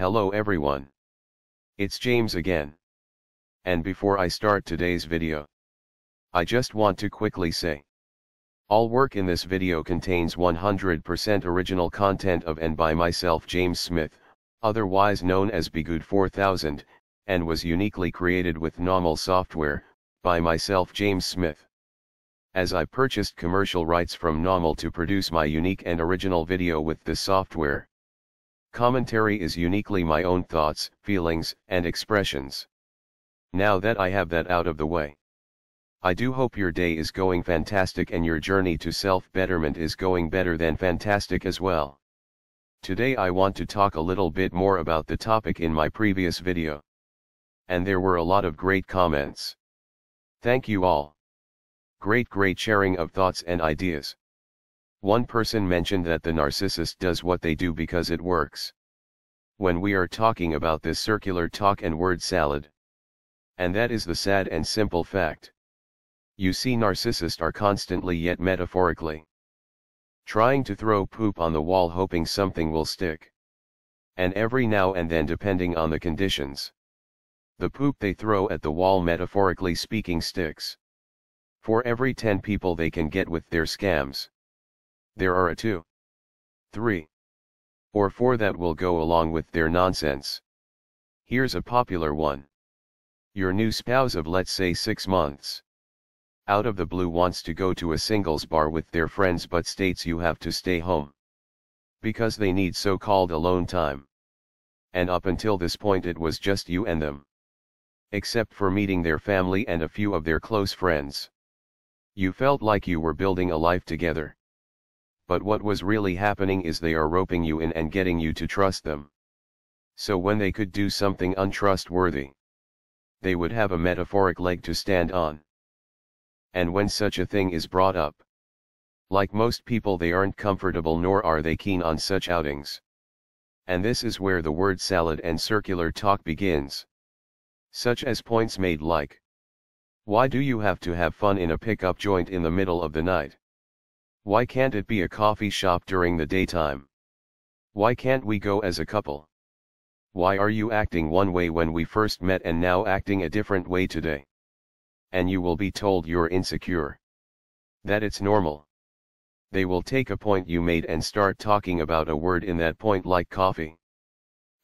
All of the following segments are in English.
Hello everyone. It's James again. And before I start today's video, I just want to quickly say. All work in this video contains 100% original content of and by myself James Smith, otherwise known as begood4000, and was uniquely created with NAWMAL software, by myself James Smith. As I purchased commercial rights from NAWMAL to produce my unique and original video with this software. Commentary is uniquely my own thoughts, feelings, and expressions. Now that I have that out of the way. I do hope your day is going fantastic and your journey to self-betterment is going better than fantastic as well. Today I want to talk a little bit more about the topic in my previous video. And there were a lot of great comments. Thank you all. Great great sharing of thoughts and ideas. One person mentioned that the narcissist does what they do because it works. When we are talking about this circular talk and word salad. And that is the sad and simple fact. You see narcissists are constantly yet metaphorically. Trying to throw poop on the wall hoping something will stick. And every now and then depending on the conditions. The poop they throw at the wall metaphorically speaking sticks. For every 10 people they can get with their scams. There are a 2, 3, or 4 that will go along with their nonsense. Here's a popular one. Your new spouse of let's say 6 months. Out of the blue wants to go to a singles bar with their friends but states you have to stay home. Because they need so-called alone time. And up until this point it was just you and them. Except for meeting their family and a few of their close friends. You felt like you were building a life together. But what was really happening is they are roping you in and getting you to trust them. So when they could do something untrustworthy, they would have a metaphoric leg to stand on. And when such a thing is brought up, like most people they aren't comfortable nor are they keen on such outings. And this is where the word salad and circular talk begins. Such as points made like, why do you have to have fun in a pickup joint in the middle of the night? Why can't it be a coffee shop during the daytime? Why can't we go as a couple? Why are you acting one way when we first met and now acting a different way today? And you will be told you're insecure. That it's normal. They will take a point you made and start talking about a word in that point like coffee.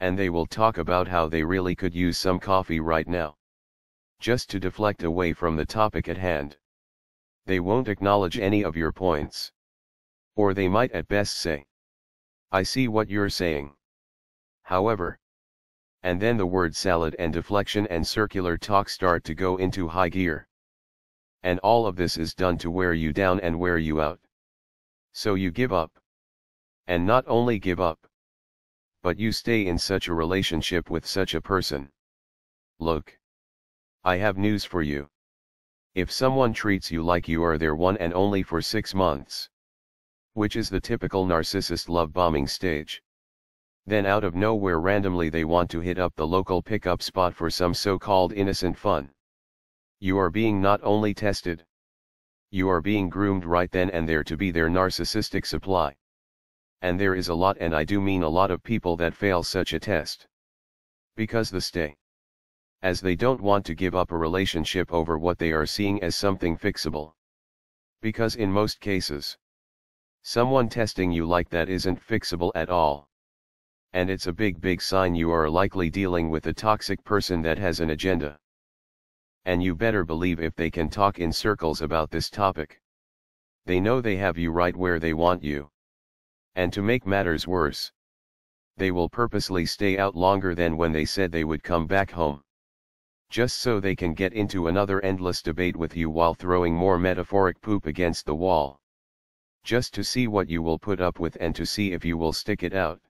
And they will talk about how they really could use some coffee right now just to deflect away from the topic at hand. They won't acknowledge any of your points. Or they might at best say, I see what you're saying. However, and then the word salad and deflection and circular talk start to go into high gear. And all of this is done to wear you down and wear you out. So you give up. And not only give up, but you stay in such a relationship with such a person. Look. I have news for you. If someone treats you like you are their one and only for six months, which is the typical narcissist love bombing stage, then out of nowhere randomly they want to hit up the local pickup spot for some so-called innocent fun. You are being not only tested, you are being groomed right then and there to be their narcissistic supply. And there is a lot and I do mean a lot of people that fail such a test. Because the stay as they don't want to give up a relationship over what they are seeing as something fixable. Because in most cases, someone testing you like that isn't fixable at all. And it's a big big sign you are likely dealing with a toxic person that has an agenda. And you better believe if they can talk in circles about this topic. They know they have you right where they want you. And to make matters worse, they will purposely stay out longer than when they said they would come back home just so they can get into another endless debate with you while throwing more metaphoric poop against the wall. Just to see what you will put up with and to see if you will stick it out.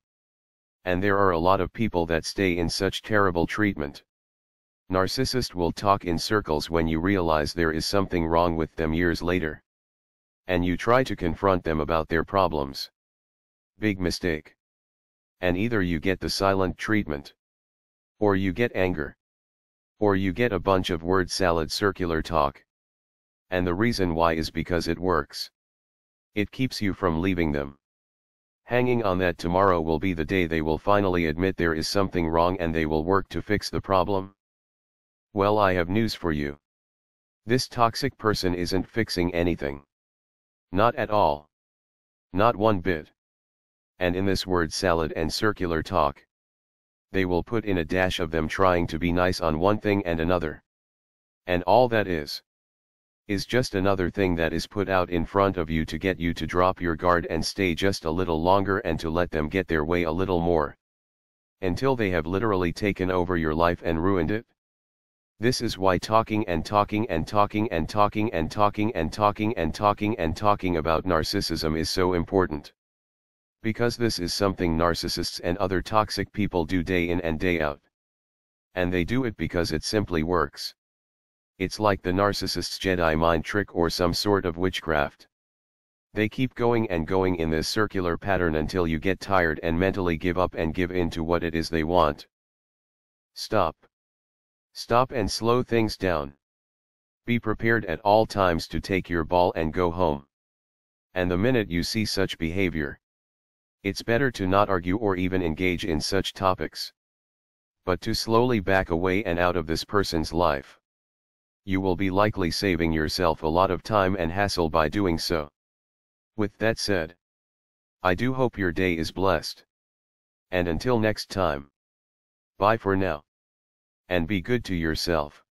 And there are a lot of people that stay in such terrible treatment. Narcissist will talk in circles when you realize there is something wrong with them years later. And you try to confront them about their problems. Big mistake. And either you get the silent treatment. Or you get anger. Or you get a bunch of word salad circular talk. And the reason why is because it works. It keeps you from leaving them. Hanging on that tomorrow will be the day they will finally admit there is something wrong and they will work to fix the problem? Well I have news for you. This toxic person isn't fixing anything. Not at all. Not one bit. And in this word salad and circular talk, they will put in a dash of them trying to be nice on one thing and another. And all that is, is just another thing that is put out in front of you to get you to drop your guard and stay just a little longer and to let them get their way a little more. Until they have literally taken over your life and ruined it. This is why talking and talking and talking and talking and talking and talking and talking and talking about narcissism is so important. Because this is something narcissists and other toxic people do day in and day out. And they do it because it simply works. It's like the narcissist's Jedi mind trick or some sort of witchcraft. They keep going and going in this circular pattern until you get tired and mentally give up and give in to what it is they want. Stop. Stop and slow things down. Be prepared at all times to take your ball and go home. And the minute you see such behavior, it's better to not argue or even engage in such topics. But to slowly back away and out of this person's life. You will be likely saving yourself a lot of time and hassle by doing so. With that said, I do hope your day is blessed. And until next time. Bye for now and be good to yourself.